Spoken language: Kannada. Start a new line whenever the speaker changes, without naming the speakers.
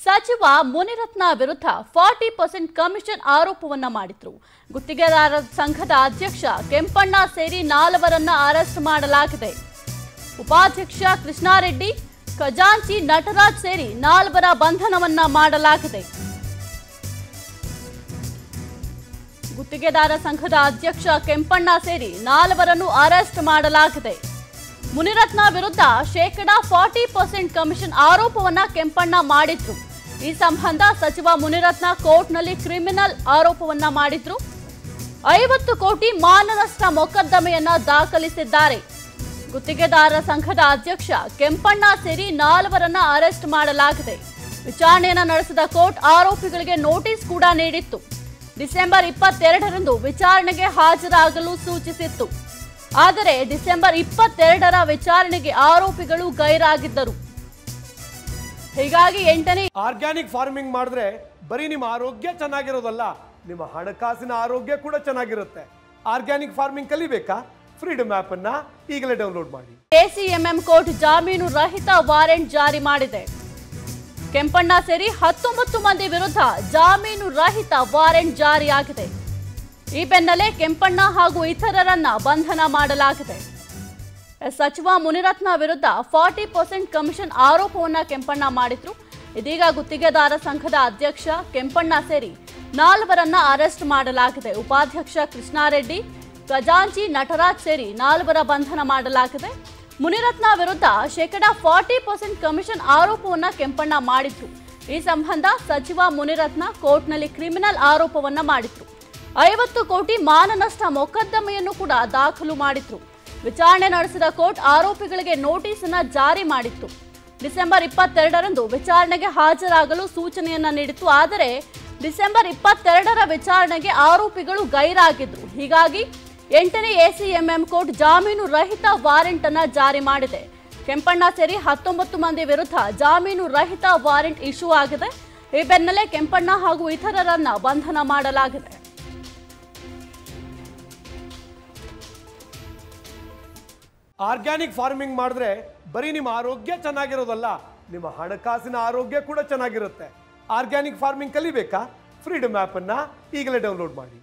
ಸಚಿವ ಮುನಿರತ್ನ ವಿರುದ್ಧ ಫಾರ್ಟಿ ಪರ್ಸೆಂಟ್ ಕಮಿಷನ್ ಆರೋಪವನ್ನ ಮಾಡಿದ್ರು. ಗುತ್ತಿಗೆದಾರರ ಸಂಘದ ಅಧ್ಯಕ್ಷ ಕೆಂಪಣ್ಣ ಸೇರಿ ನಾಲ್ವರನ್ನ ಅರೆಸ್ಟ್ ಮಾಡಲಾಗಿದೆ. ಉಪಾಧ್ಯಕ್ಷ ಕೃಷ್ಣಾರೆಡ್ಡಿ, ಖಜಾಂಚಿ ನಟರಾಜ್ ಸೇರಿ ನಾಲ್ವರ ಬಂಧನವನ್ನ ಮಾಡಲಾಗಿದೆ. ಗುತ್ತಿಗೆದಾರ ಸಂಘದ ಅಧ್ಯಕ್ಷ ಕೆಂಪಣ್ಣ ಸೇರಿ ನಾಲ್ವರನ್ನು ಅರೆಸ್ಟ್ ಮಾಡಲಾಗಿದೆ. ಮುನಿರತ್ನ ವಿರುದ್ಧ ಶೇಕಡಾ ಫಾರ್ಟಿ ಪರ್ಸೆಂಟ್ ಕಮಿಷನ್ ಆರೋಪವನ್ನ ಕೆಂಪಣ್ಣ ಮಾಡಿದ್ರು. ಈ ಸಂಬಂಧ ಸಚಿವ ಮುನಿರತ್ನ ಕೋರ್ಟ್ನಲ್ಲಿ ಕ್ರಿಮಿನಲ್ ಆರೋಪವನ್ನ ಮಾಡಿದ್ರು. ಐವತ್ತು ಕೋಟಿ ಮಾನನಷ್ಟ ಮೊಕದ್ದಮೆಯನ್ನ ದಾಖಲಿಸಿದ್ದಾರೆ. ಗುತ್ತಿಗೆದಾರರ ಸಂಘದ ಅಧ್ಯಕ್ಷ ಕೆಂಪಣ್ಣ ಸೇರಿ ನಾಲ್ವರನ್ನ ಅರೆಸ್ಟ್ ಮಾಡಲಾಗಿದೆ. ವಿಚಾರಣೆಯನ್ನ ನಡೆಸಿದ ಕೋರ್ಟ್ ಆರೋಪಿಗಳಿಗೆ ನೋಟಿಸ್ ಕೂಡ ನೀಡಿತ್ತು. ಡಿಸೆಂಬರ್ ಇಪ್ಪತ್ತೆರಡರಂದು ವಿಚಾರಣೆಗೆ ಹಾಜರಾಗಲು ಸೂಚಿಸಿತ್ತು. ಆದರೆ ಡಿಸೆಂಬರ್ ಇಪ್ಪತ್ತೆರಡರ ವಿಚಾರಣೆಗೆ ಆರೋಪಿಗಳು ಗೈರಾಗಿದ್ದರು. ಹೀಗಾಗಿ ಎಂಟನೇ
ಆರ್ಗ್ಯಾನಿಕ್ ಫಾರ್ಮಿಂಗ್ ಮಾಡಿದ್ರೆ ಬರೀ ನಿಮ್ಮ ಆರೋಗ್ಯ ಚೆನ್ನಾಗಿರೋದಲ್ಲ ನಿಮ್ಮ ಹಣಕಾಸಿನ ಆರೋಗ್ಯ ಕೂಡ ಚೆನ್ನಾಗಿರುತ್ತೆ. ಆರ್ಗ್ಯಾನಿಕ್ ಫಾರ್ಮಿಂಗ್ ಕಲಿಬೇಕಾ? ಫ್ರೀಡಮ್ ಆಪ್ ಅನ್ನ ಈಗಲೇ ಡೌನ್ಲೋಡ್ ಮಾಡಿ.
ಎಸಿಎಂಎಂ ಕೋರ್ಟ್ ಜಾಮೀನು ರಹಿತ ವಾರೆಂಟ್ ಜಾರಿ ಮಾಡಿದೆ. ಕೆಂಪಣ್ಣ ಸೇರಿ ಹತ್ತೊಂಬತ್ತು ಮಂದಿ ವಿರುದ್ಧ ಜಾಮೀನು ರಹಿತ ವಾರೆಂಟ್ ಜಾರಿಯಾಗಿದೆ. ಈ ಬೆನ್ನಲ್ಲೇ ಕೆಂಪಣ್ಣ ಹಾಗೂ ಇತರರನ್ನ ಬಂಧನ ಮಾಡಲಾಗಿದೆ. ಸಚಿವ ಮುನಿರತ್ನ ವಿರುದ್ಧ ಫಾರ್ಟಿ ಪರ್ಸೆಂಟ್ ಕಮಿಷನ್ ಆರೋಪವನ್ನ ಕೆಂಪಣ್ಣ ಮಾಡಿದ್ರು. ಇದೀಗ ಗುತ್ತಿಗೆದಾರ ಸಂಘದ ಅಧ್ಯಕ್ಷ ಕೆಂಪಣ್ಣ ಸೇರಿ ನಾಲ್ವರನ್ನ ಅರೆಸ್ಟ್ ಮಾಡಲಾಗಿದೆ. ಉಪಾಧ್ಯಕ್ಷ ಕೃಷ್ಣಾರೆಡ್ಡಿ, ಖಜಾಂಚಿ, ನಟರಾಜ್ ಸೇರಿ ನಾಲ್ವರ ಬಂಧನ ಮಾಡಲಾಗಿದೆ. ಮುನಿರತ್ನ ವಿರುದ್ಧ ಶೇಕಡಾ ಫಾರ್ಟಿ ಪರ್ಸೆಂಟ್ ಕಮಿಷನ್ ಆರೋಪವನ್ನ ಕೆಂಪಣ್ಣ ಮಾಡಿದ್ರು. ಈ ಸಂಬಂಧ ಸಚಿವ ಮುನಿರತ್ನ ಕೋರ್ಟ್ನಲ್ಲಿ ಕ್ರಿಮಿನಲ್ ಆರೋಪವನ್ನ ಮಾಡಿದ್ರು. ಐವತ್ತು ಕೋಟಿ ಮಾನನಷ್ಟ ಮೊಕದ್ದಮೆಯನ್ನು ಕೂಡ ದಾಖಲು ಮಾಡಿತ್ತು ವಿಚಾರಣೆ ನಡೆಸಿದ ಕೋರ್ಟ್ ಆರೋಪಿಗಳಿಗೆ ನೋಟಿಸ್ ಅನ್ನ ಜಾರಿ ಮಾಡಿತ್ತು. ಡಿಸೆಂಬರ್ ಇಪ್ಪತ್ತೆರಡರಂದು ವಿಚಾರಣೆಗೆ ಹಾಜರಾಗಲು ಸೂಚನೆಯನ್ನ ನೀಡಿತ್ತು. ಆದರೆ ಡಿಸೆಂಬರ್ ಇಪ್ಪತ್ತೆರಡರ ವಿಚಾರಣೆಗೆ ಆರೋಪಿಗಳು ಗೈರಾಗಿದ್ರು. ಹೀಗಾಗಿ ಎಂಟನೇ ಎಸಿಎಂಎಂ ಕೋರ್ಟ್ ಜಾಮೀನು ರಹಿತ ವಾರೆಂಟ್ ಅನ್ನ ಜಾರಿ ಮಾಡಿದೆ. ಕೆಂಪಣ್ಣ ಸೇರಿ ಹತ್ತೊಂಬತ್ತು ಮಂದಿ ವಿರುದ್ಧ ಜಾಮೀನು ರಹಿತ ವಾರೆಂಟ್ ಇಶ್ಯೂ ಆಗಿದೆ. ಈ ಬೆನ್ನಲ್ಲೇ ಕೆಂಪಣ್ಣ ಹಾಗೂ ಇತರರನ್ನ ಬಂಧನ ಮಾಡಲಾಗಿದೆ.
ಆರ್ಗ್ಯಾನಿಕ್ ಫಾರ್ಮಿಂಗ್ ಮಾಡಿದ್ರೆ ಬರೀ ನಿಮ್ಮ ಆರೋಗ್ಯ ಚೆನ್ನಾಗಿರೋದಲ್ಲ, ನಿಮ್ಮ ಹಣಕಾಸಿನ ಆರೋಗ್ಯ ಕೂಡ ಚೆನ್ನಾಗಿರುತ್ತೆ. ಆರ್ಗ್ಯಾನಿಕ್ ಫಾರ್ಮಿಂಗ್ ಕಲಿಬೇಕಾ? ಫ್ರೀಡಮ್ ಆ್ಯಪನ್ನು ಈಗಲೇ ಡೌನ್ಲೋಡ್ ಮಾಡಿ.